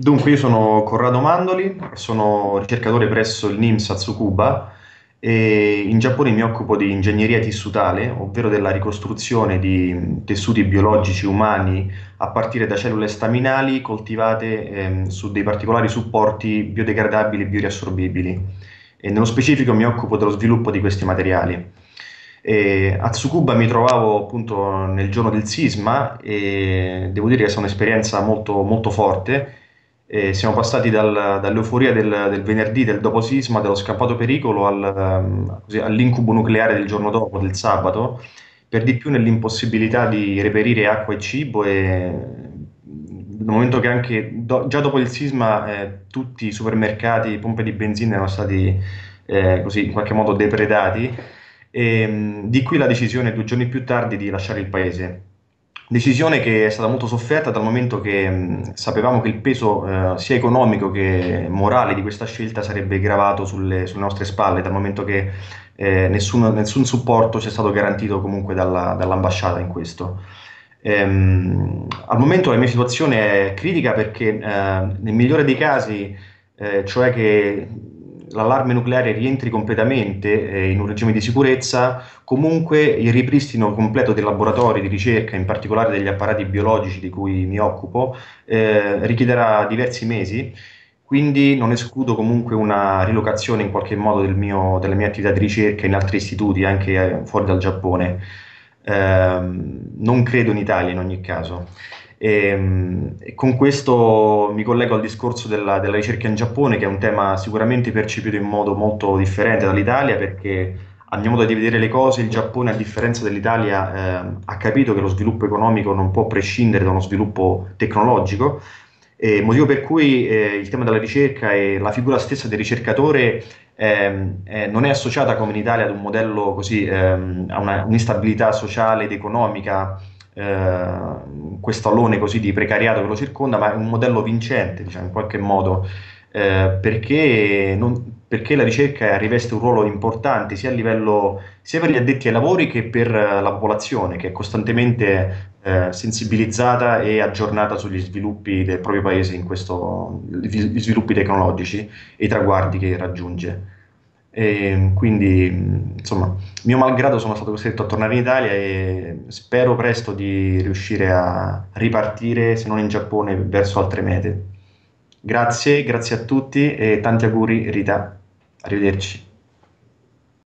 Dunque, io sono Corrado Mandoli, sono ricercatore presso il NIMS a Tsukuba e in Giappone mi occupo di ingegneria tissutale, ovvero della ricostruzione di tessuti biologici umani a partire da cellule staminali coltivate ehm, su dei particolari supporti biodegradabili e bioriassorbibili. E nello specifico mi occupo dello sviluppo di questi materiali. E a Tsukuba mi trovavo appunto nel giorno del sisma e devo dire che è stata un'esperienza molto, molto forte e siamo passati dal- dall'euforia del, del venerdì, del dopo sisma, dello scappato pericolo, al, ehm, così, all'incubo nucleare del giorno dopo, del sabato, per di più nell'impossibilità di reperire acqua e cibo e dal momento che anche do- già dopo il sisma eh, tutti i supermercati, pompe di benzina erano stati eh, così in qualche modo depredati e di qui la decisione due giorni più tardi di lasciare il paese. Decisione che è stata molto sofferta dal momento che mh, sapevamo che il peso eh, sia economico che morale di questa scelta sarebbe gravato sulle, sulle nostre spalle, dal momento che eh, nessun, nessun supporto ci è stato garantito comunque dalla- dall'ambasciata in questo. Ehm, al momento la mia situazione è critica perché eh, nel migliore dei casi, eh, cioè che l'allarme nucleare rientri completamente eh, in un regime di sicurezza, comunque il ripristino completo dei laboratori di ricerca, in particolare degli apparati biologici di cui mi occupo, eh, richiederà diversi mesi. Quindi non escludo comunque una rilocazione in qualche modo del mio- della mia attività di ricerca in altri istituti, anche eh, fuori dal Giappone. Ehm, non credo in Italia in ogni caso. E, e con questo mi collego al discorso della, della ricerca in Giappone, che è un tema sicuramente percepito in modo molto differente dall'Italia, perché a mio modo di vedere le cose, il Giappone, a differenza dell'Italia, eh, ha capito che lo sviluppo economico non può prescindere da uno sviluppo tecnologico, e motivo per cui eh, il tema della ricerca e la figura stessa del ricercatore ehm, eh, non è associata come in Italia ad un modello così, ehm, a una, un'instabilità sociale ed economica eh, questo alone così di precariato che lo circonda, ma è un modello vincente, diciamo, in qualche modo, eh, perché, non- perché la ricerca riveste un ruolo importante sia a livello, sia per gli addetti ai lavori che per eh, la popolazione, che è costantemente eh, sensibilizzata e aggiornata sugli sviluppi del proprio paese in questo, gli sviluppi tecnologici e i traguardi che raggiunge. E quindi, mh, insomma, mio malgrado sono stato costretto a tornare in Italia e spero presto di riuscire a ripartire, se non in Giappone, verso altre mete. Grazie, grazie a tutti e tanti auguri, Rita. Arrivederci.